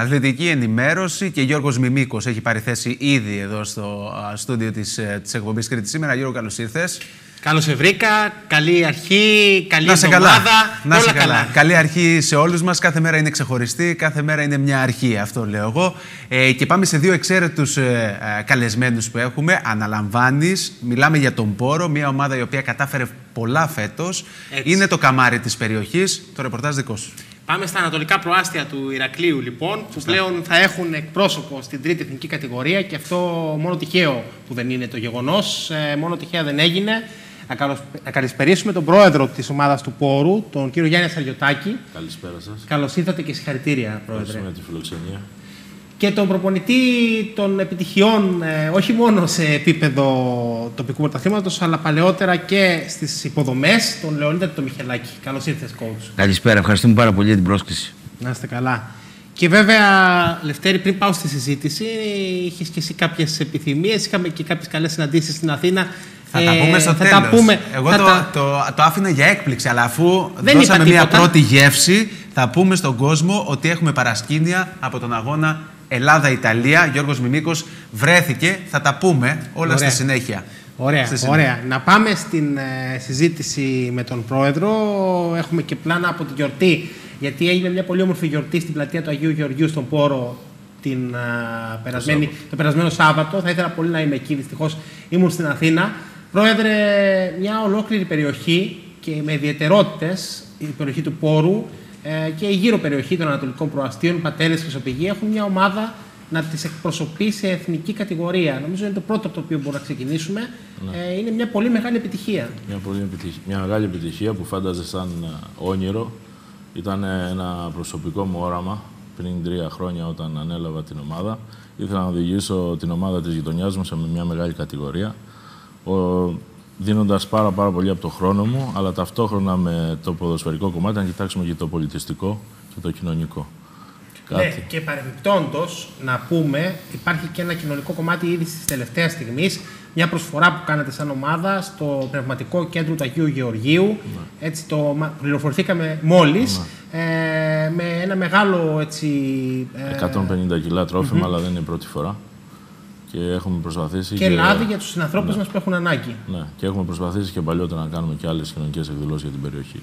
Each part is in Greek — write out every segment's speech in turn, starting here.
Αθλητική ενημέρωση και Γιώργος Μιμίκος έχει πάρει θέση ήδη εδώ στο στούντιο της, ε, της εκπομπής Κρήτη σήμερα. Γιώργο, καλώς ήρθες. Καλώς σε βρήκα. Καλή αρχή, καλή Να σε εβδομάδα. καλά. Να όλα σε καλά. Καλή αρχή σε όλους μας. Κάθε μέρα είναι ξεχωριστή. Κάθε μέρα είναι μια αρχή. Αυτό λέω εγώ. Ε, και πάμε σε δύο εξαίρετους ε, ε, καλεσμένους που έχουμε. Αναλαμβάνεις. Μιλάμε για τον Πόρο. Μια ομάδα η οποία κατάφερε πολλά φέτος. Έτσι. Είναι το καμάρι της περιοχής. Το ρεπορτάζ δικό σου. Πάμε στα ανατολικά προάστια του Ηρακλείου, λοιπόν, που πλέον θα έχουν εκπρόσωπο στην τρίτη εθνική κατηγορία και αυτό μόνο τυχαίο που δεν είναι το γεγονός. Ε, μόνο τυχαία δεν έγινε. Να, καλωσ... να καλησπερίσουμε τον πρόεδρο της ομάδας του Πόρου, τον κύριο Γιάννη Σαριωτάκη. Καλησπέρα σας. Καλώς ήρθατε και συγχαρητήρια, πρόεδρε. Ευχαριστούμε τη φιλοξενία. Και τον προπονητή των επιτυχιών, ε, όχι μόνο σε επίπεδο τοπικού πρωταθλήματος, αλλά παλαιότερα και στις υποδομές, τον Λεωνίδα και τον Μιχελάκη. Καλώς ήρθες, coach. Καλησπέρα, ευχαριστούμε πάρα πολύ για την πρόσκληση. Να είστε καλά. Και βέβαια, Λευτέρη, πριν πάω στη συζήτηση, είχες και εσύ κάποιες επιθυμίες. Είχαμε και κάποιες καλές συναντήσεις στην Αθήνα. Θα τα Ε, πούμε στο θα τέλος. τα πούμε. Εγώ θα το, τα- το, το άφηνα για έκπληξη, αλλά αφού Δεν δώσαμε είπα μια τίποτα. πρώτη γεύση, θα πούμε στον κόσμο ότι έχουμε παρασκήνια από τον αγώνα Ελλάδα-Ιταλία. Γιώργος Μιμίκος βρέθηκε. Θα τα πούμε όλα Ωραία. στη συνέχεια. Ωραία, Στη συνέχεια. ωραία. Να πάμε στην ε, συζήτηση με τον πρόεδρο. Έχουμε και πλάνα από την γιορτή. Γιατί έγινε μια πολύ όμορφη γιορτή στην πλατεία του Αγίου Γεωργίου στον Πόρο την, α, περασμένη, το περασμένο Σάββατο. Θα ήθελα πολύ να είμαι εκεί. Δυστυχώς ήμουν στην Αθήνα. Πρόεδρε, μια ολόκληρη περιοχή και με ιδιαιτερότητες, η περιοχή του Πόρου ε, και η γύρω περιοχή των Ανατολικών Προαστίων, Πατέρες, Χρυσοπηγή, έχουν μια ομάδα να τις εκπροσωπεί σε εθνική κατηγορία. Νομίζω είναι το πρώτο από το οποίο μπορούμε να ξεκινήσουμε. Ε, είναι μια πολύ μεγάλη επιτυχία. Μια, πολύ επιτυχία, μια μεγάλη επιτυχία που φάνταζε σαν ε, όνειρο. Ήταν ε, ένα προσωπικό μου όραμα πριν τρία χρόνια όταν ανέλαβα την ομάδα. Ήθελα να οδηγήσω την ομάδα της γειτονιάς μου σε μια μεγάλη κατηγορία. Ο, δίνοντας πάρα, πάρα πολύ από το χρόνο μου, αλλά ταυτόχρονα με το ποδοσφαιρικό κομμάτι να κοιτάξουμε και το πολιτιστικό και το κοινωνικό. Ναι, και παρεμπιπτόντως να πούμε, υπάρχει και ένα κοινωνικό κομμάτι ήδη της τελευταίας στιγμής. Μια προσφορά που κάνατε σαν ομάδα στο πνευματικό κέντρο του Αγίου Γεωργίου. Ναι. Έτσι το μα- πληροφορηθήκαμε μόλις. Ε, με ένα μεγάλο έτσι. ε, 150 κιλά τρόφιμα, αλλά δεν είναι η πρώτη φορά. Και έχουμε προσπαθήσει. και λάδι για τους συνανθρώπους μας που έχουν ανάγκη. Ναι, και έχουμε προσπαθήσει και παλιότερα να κάνουμε και άλλες κοινωνικές εκδηλώσεις για την περιοχή.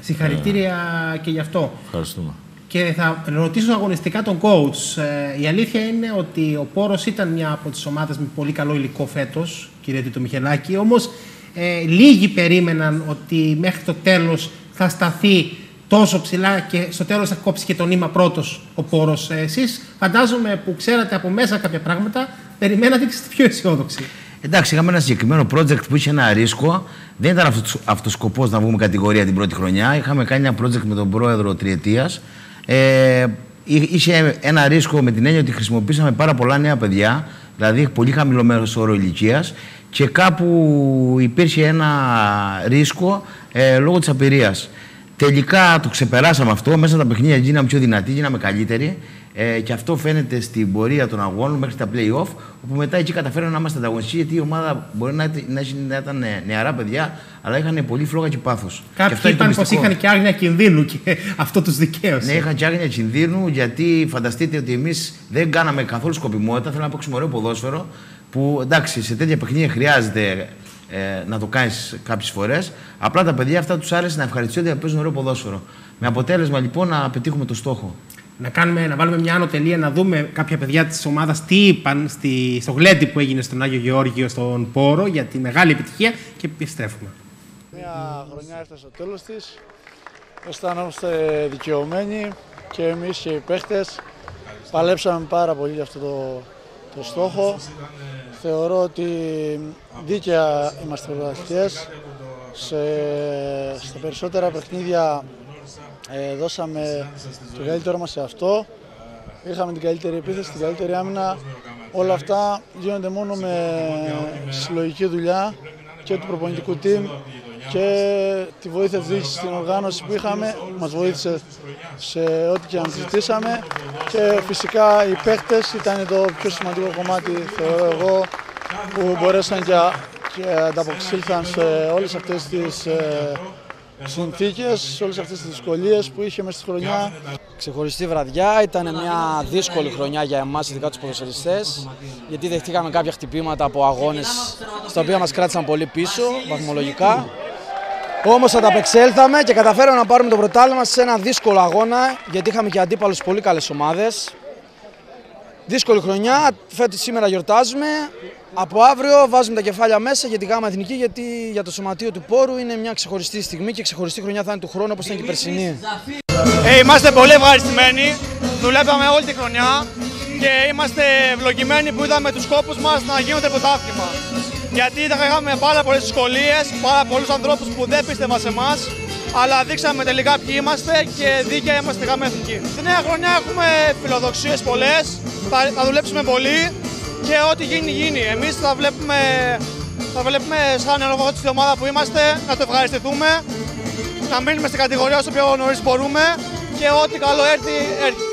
Συγχαρητήρια και γι' αυτό. Ευχαριστούμε. Και θα ρωτήσω αγωνιστικά τον coach. Ε, η αλήθεια είναι ότι ο Πόρος ήταν μια από τις ομάδες με πολύ καλό υλικό φέτος, κύριε Τίτο Μιχελάκη. Όμως ε, λίγοι περίμεναν ότι μέχρι το τέλος θα σταθεί τόσο ψηλά και στο τέλος θα κόψει και το νήμα πρώτος ο Πόρος. Ε, εσείς φαντάζομαι που ξέρατε από μέσα κάποια πράγματα, περιμένατε και είστε πιο αισιόδοξοι. Εντάξει, είχαμε ένα συγκεκριμένο project που είχε ένα ρίσκο. Δεν ήταν αυτό αυτός ο σκοπός να βγούμε κατηγορία την πρώτη χρονιά. Είχαμε κάνει ένα project με τον πρόεδρο τριετίας. Ε, εί- είχε ένα ρίσκο με την έννοια ότι χρησιμοποίησαμε πάρα πολλά νέα παιδιά, δηλαδή πολύ χαμηλό μέρο όρο ηλικίας και κάπου υπήρχε ένα ρίσκο ε, λόγω της απειρίας. Τελικά το ξεπεράσαμε αυτό. Μέσα στα παιχνίδια γίναμε πιο δυνατοί, γίναμε καλύτεροι. Ε, και αυτό φαίνεται στην πορεία των αγώνων μέχρι τα play-off, όπου μετά εκεί καταφέραμε να είμαστε ανταγωνιστικοί, γιατί η ομάδα μπορεί να, ήταν- να, έχει- να ήταν ε, νεαρά παιδιά, αλλά είχαν πολύ φλόγα και πάθος. Κάποιοι είπαν πως είχαν και άγνοια κινδύνου και αυτό τους δικαίωσε. Ναι, είχαν και άγνοια κινδύνου, γιατί φανταστείτε ότι εμείς δεν κάναμε καθόλου σκοπιμότητα. Θέλαμε να παίξουμε ωραίο ποδόσφαιρο, που εντάξει, σε τέτοια παιχνίδια χρειάζεται ε, να το κάνεις κάποιες φορές. Απλά τα παιδιά αυτά τους άρεσε να ευχαριστούνται να παίζουν ωραίο ποδόσφαιρο. Με αποτέλεσμα λοιπόν να πετύχουμε το στόχο. να, κάνουμε, να βάλουμε μια άνω τελεία, να δούμε κάποια παιδιά της ομάδας τι είπαν στη, στο γλέντι που έγινε στον Άγιο Γεώργιο στον Πόρο για τη μεγάλη επιτυχία και επιστρέφουμε. Μια χρονιά έφτασε στο τέλος της. Αισθανόμαστε δικαιωμένοι και εμείς και οι παίχτες. Παλέψαμε πάρα πολύ για αυτό το, το στόχο. Θεωρώ ότι δίκαια είμαστε πρωταθλητές. Σε, στα περισσότερα παιχνίδια ε, δώσαμε το καλύτερο μας σε αυτό. Είχαμε την καλύτερη επίθεση, την καλύτερη άμυνα. Όλα αυτά γίνονται μόνο με συλλογική δουλειά και του προπονητικού team και τη βοήθεια της διοίκησης στην οργάνωση που είχαμε. Μας βοήθησε σε ό,τι και αν ζητήσαμε και φυσικά οι παίχτες ήταν το πιο σημαντικό κομμάτι θεωρώ εγώ που μπορέσαν και, και ανταποκρισήλθαν σε όλες αυτές τις ε, συνθήκες, σε όλες αυτές τις δυσκολίες που είχε μέσα στη χρονιά. ξεχωριστή βραδιά. Ήταν μια δύσκολη χρονιά για εμάς, ειδικά τους ποδοσφαιριστές, γιατί δεχτήκαμε κάποια χτυπήματα από αγώνες στα οποία μας κράτησαν πολύ πίσω, βαθμολογικά. Όμως ανταπεξέλθαμε και καταφέραμε να πάρουμε το πρωτάθλημα σε ένα δύσκολο αγώνα, γιατί είχαμε και αντίπαλους πολύ καλές ομάδες. Δύσκολη χρονιά, φέτος σήμερα γιορτάζουμε. Από αύριο βάζουμε τα κεφάλια μέσα για τη γάμα εθνική, γιατί για το σωματείο του πόρου είναι μια ξεχωριστή στιγμή και ξεχωριστή χρονιά θα είναι του χρόνου όπως ήταν και η περσινή. Ε, είμαστε πολύ ευχαριστημένοι. Δουλέψαμε όλη τη χρονιά και είμαστε ευλογημένοι που είδαμε τους σκόπους μας να γίνονται πρωτάθλημα. Γιατί είχαμε πάρα πολλές δυσκολίες, πάρα πολλούς ανθρώπους που δεν πίστευαν σε εμάς, αλλά δείξαμε τελικά ποιοι είμαστε και δίκαια είμαστε γάμα εθνική. Στη νέα χρονιά έχουμε φιλοδοξίες πολλές, θα, θα δουλέψουμε πολύ και ό,τι γίνει γίνει. Εμείς θα βλέπουμε, θα βλέπουμε σαν τη ομάδα που είμαστε, να το ευχαριστηθούμε να μείνουμε στην κατηγορία όσο πιο νωρίς μπορούμε και ό,τι καλό έρθει, έρθει.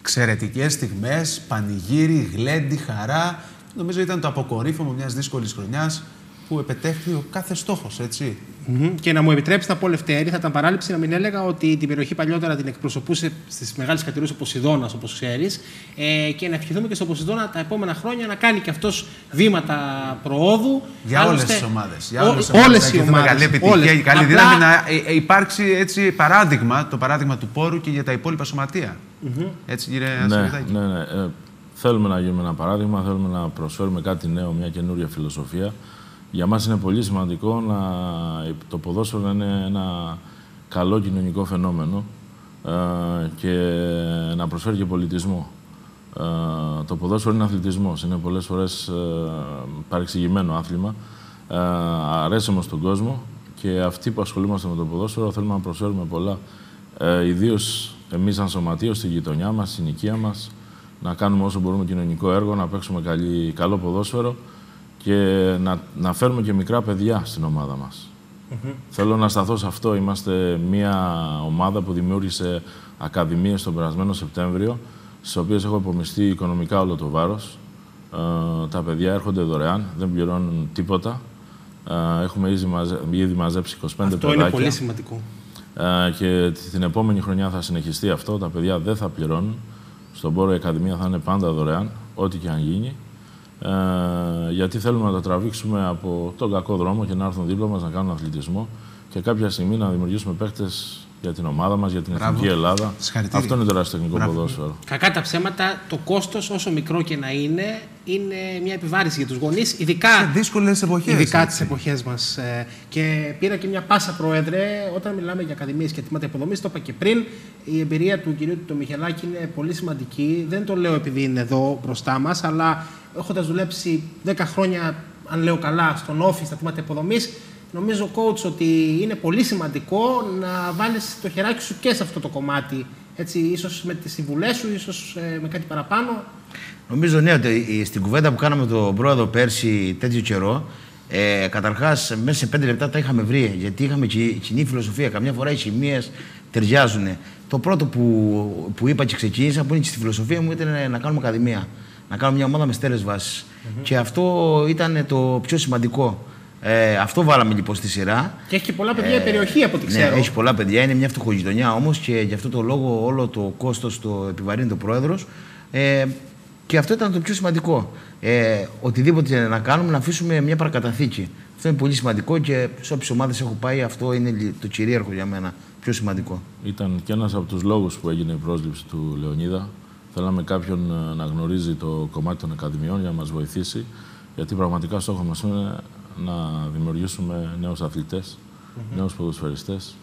Εξαιρετικές στιγμές, πανηγύρι, γλέντι, χαρά. Νομίζω ήταν το αποκορύφωμα μιας δύσκολης χρονιάς που επετέχθη ο κάθε στόχος, έτσι. Και να μου επιτρέψετε να πω Λευτέρη, θα ήταν παράληψη να μην έλεγα ότι την περιοχή παλιότερα την εκπροσωπούσε στις μεγάλες κατηγορίες ο Ποσειδώνας, όπως ξέρεις. Ε, και να ευχηθούμε και στον Ποσειδώνα τα επόμενα χρόνια να κάνει και αυτός βήματα προόδου. Για όλες τις ομάδες. Για όλες οι ομάδες. Καλή επιτυχία και καλή δύναμη να ε, ε, υπάρξει έτσι παράδειγμα, το παράδειγμα του πόρου και για τα υπόλοιπα σωματεία. Έτσι, κύριε ναι, ναι, ναι. Ε, θέλουμε να γίνουμε ένα παράδειγμα, θέλουμε να προσφέρουμε κάτι νέο, μια καινούρια φιλοσοφία. Για μας είναι πολύ σημαντικό να, το ποδόσφαιρο να είναι ένα καλό κοινωνικό φαινόμενο ε, και να προσφέρει και πολιτισμό. Ε, το ποδόσφαιρο είναι αθλητισμός, είναι πολλές φορές ε, παρεξηγημένο άθλημα. Ε, αρέσει όμως τον κόσμο και αυτοί που ασχολούμαστε με το ποδόσφαιρο θέλουμε να προσφέρουμε πολλά. Ε, Ιδίως εμείς σαν σωματείο, στη γειτονιά μας, στην οικία μας, να κάνουμε όσο μπορούμε κοινωνικό έργο, να παίξουμε καλή, καλό ποδόσφαιρο και να, να φέρουμε και μικρά παιδιά στην ομάδα μας. Θέλω να σταθώ σε αυτό. Είμαστε μια ομάδα που δημιούργησε ακαδημίες τον περασμένο Σεπτέμβριο, στις οποίες έχω υπομειστεί οικονομικά όλο το βάρος. Ε, τα παιδιά έρχονται δωρεάν, δεν πληρώνουν τίποτα. Ε, έχουμε ήδη, μαζε, ήδη μαζέψει 25 αυτό παιδάκια. Αυτό είναι πολύ σημαντικό. Ε, και την επόμενη χρονιά θα συνεχιστεί αυτό. Τα παιδιά δεν θα πληρώνουν. Στον πόρο η Ακαδημία θα είναι πάντα δωρεάν, ό,τι και αν γίνει. Ε, γιατί θέλουμε να τα τραβήξουμε από τον κακό δρόμο και να έρθουν δίπλα μας να κάνουν αθλητισμό και κάποια στιγμή να δημιουργήσουμε παίχτε για την ομάδα μας, για την εθνική Ελλάδα. Αυτό είναι το τεχνικό ποδόσφαιρο. Κακά τα ψέματα, το κόστος, όσο μικρό και να είναι, είναι μια επιβάρηση για τους γονείς, ειδικά. Σε δύσκολες εποχές. Ειδικά τις εποχές μας. Ε, και πήρα και μια πάσα, Πρόεδρε, όταν μιλάμε για ακαδημίες και τμήματα υποδομής, το είπα και πριν, η εμπειρία του κυρίου του Μιχελάκη είναι πολύ σημαντική. Δεν το λέω επειδή είναι εδώ μπροστά μας, αλλά έχοντας δουλέψει 10 χρόνια, αν λέω καλά, στον όφη, στα τμήματα υποδομής, νομίζω, coach, ότι είναι πολύ σημαντικό να βάλεις το χεράκι σου και σε αυτό το κομμάτι. Έτσι, ίσως με τις συμβουλές σου, ίσως ε, με κάτι παραπάνω. Νομίζω ναι, ότι στην κουβέντα που κάναμε τον πρόεδρο πέρσι τέτοιο καιρό, ε, Καταρχάς, μέσα σε πέντε λεπτά τα είχαμε βρει. Γιατί είχαμε κοινή φιλοσοφία. Καμιά φορά οι σημείες ταιριάζουν. Το πρώτο που, που είπα και ξεκίνησα, που είναι στη φιλοσοφία μου, ήταν να κάνουμε ακαδημία να κάνουμε μια ομάδα με στέρες βάσει. Και αυτό ήταν το πιο σημαντικό. Ε, αυτό βάλαμε λοιπόν στη σειρά. Και έχει και πολλά παιδιά ε, η περιοχή από ό,τι ναι, ξέρω. Έχει πολλά παιδιά, είναι μια φτωχογειτονιά όμως και γι' αυτό το λόγο όλο το κόστος το επιβαρύνει το πρόεδρος. Ε, και αυτό ήταν το πιο σημαντικό. Ε, οτιδήποτε να κάνουμε, να αφήσουμε μια παρακαταθήκη. Αυτό είναι πολύ σημαντικό και σε όποιες ομάδες έχω πάει, αυτό είναι το κυρίαρχο για μένα. Πιο σημαντικό. Ήταν και ένας από τους λόγους που έγινε η πρόσληψη του Λεωνίδα. Θέλαμε κάποιον ε, να γνωρίζει το κομμάτι των Ακαδημιών για να μας βοηθήσει, γιατί πραγματικά στόχο μας είναι να δημιουργήσουμε νέους αθλητές, mm-hmm. νέους ποδοσφαιριστές.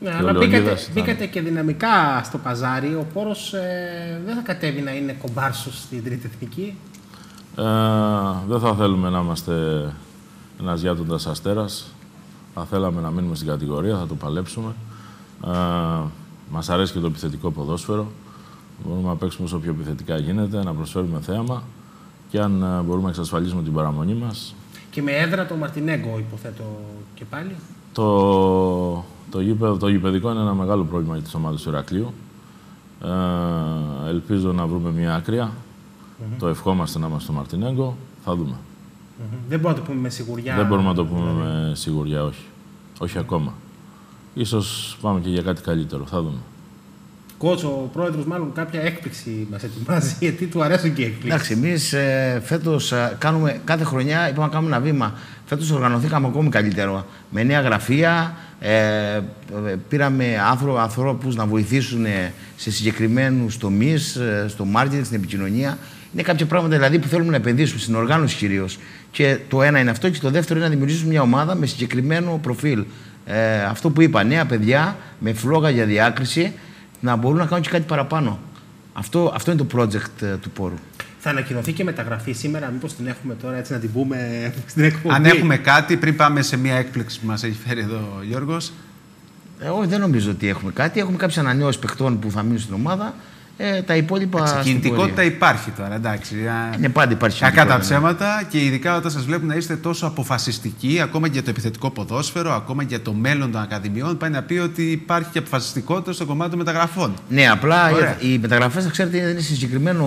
Ναι, αλλά μπήκατε, μπήκατε, και δυναμικά στο παζάρι. Ο Πόρος ε, δεν θα κατέβει να είναι κομπάρσος στην Τρίτη Εθνική; Ε, δεν θα θέλουμε να είμαστε ένας γιάτοντας αστέρας. Θα θέλαμε να μείνουμε στην κατηγορία, θα το παλέψουμε. Ε, μας αρέσει και το επιθετικό ποδόσφαιρο. Μπορούμε να παίξουμε όσο πιο επιθετικά γίνεται, να προσφέρουμε θέαμα και αν ε, μπορούμε να εξασφαλίσουμε την παραμονή μας. Και με έδρα το Μαρτινέγκο, υποθέτω και πάλι. Το, το, γήπεδο, το γηπαιδικό είναι ένα μεγάλο πρόβλημα για τις ομάδες του Ηρακλείου. Ε, ελπίζω να βρούμε μια άκρια. Το ευχόμαστε να είμαστε στο Μαρτινέγκο. Θα δούμε. Δεν μπορούμε να το πούμε με σιγουριά. Δεν μπορούμε να το πούμε δηλαδή. με σιγουριά, όχι. Όχι ακόμα. Ίσως πάμε και για κάτι καλύτερο. Θα δούμε. Κότσο, ο πρόεδρος, μάλλον κάποια έκπληξη μας ετοιμάζει, γιατί του αρέσουν και οι εκπλήξεις. Εντάξει, εμείς ε, φέτος κάνουμε κάθε χρονιά, είπαμε να κάνουμε ένα βήμα. Φέτος οργανωθήκαμε ακόμη καλύτερο. Με νέα γραφεία, ε, ε πήραμε ανθρώπους να βοηθήσουν σε συγκεκριμένους τομείς, ε, στο marketing, στην επικοινωνία. Είναι κάποια πράγματα δηλαδή που θέλουμε να επενδύσουμε στην οργάνωση κυρίως. Και το ένα είναι αυτό, και το δεύτερο είναι να δημιουργήσουμε μια ομάδα με συγκεκριμένο προφίλ. Ε, αυτό που είπα, νέα παιδιά με φλόγα για διάκριση να μπορούν να κάνουν και κάτι παραπάνω. Αυτό, αυτό είναι το project ε, του πόρου. Θα ανακοινωθεί και μεταγραφή σήμερα, μήπως την έχουμε τώρα έτσι να την πούμε στην εκπομπή; Αν έχουμε κάτι, πριν πάμε σε μια έκπληξη που μας έχει φέρει εδώ ο Γιώργος. Ε, όχι, δεν νομίζω ότι έχουμε κάτι. Έχουμε κάποιες ανανεώσεις παιχτών που θα μείνουν στην ομάδα. Ε, τα υπόλοιπα. Η κινητικότητα υπάρχει τώρα, εντάξει. Είναι πάντα υπάρχει. Κακά τα ψέματα και ειδικά όταν σας βλέπουν να είστε τόσο αποφασιστικοί, ακόμα και για το επιθετικό ποδόσφαιρο, ακόμα και για το μέλλον των ακαδημιών, πάει να πει ότι υπάρχει και αποφασιστικότητα στο κομμάτι των μεταγραφών. Ναι, απλά Ωραία. οι μεταγραφές, θα ξέρετε, είναι σε συγκεκριμένο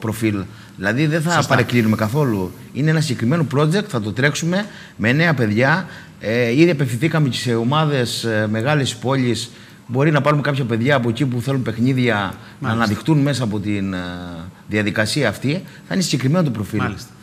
προφίλ. Δηλαδή δεν θα Σωστά. παρεκκλίνουμε καθόλου. Είναι ένα συγκεκριμένο project, θα το τρέξουμε με νέα παιδιά. Ε, ήδη απευθυνθήκαμε και σε ομάδες ε, μεγάλης πόλης Μπορεί να πάρουμε κάποια παιδιά από εκεί που θέλουν παιχνίδια Μάλιστα. να αναδειχτούν μέσα από τη ε, διαδικασία αυτή. Θα είναι συγκεκριμένο το προφίλ. Μάλιστα.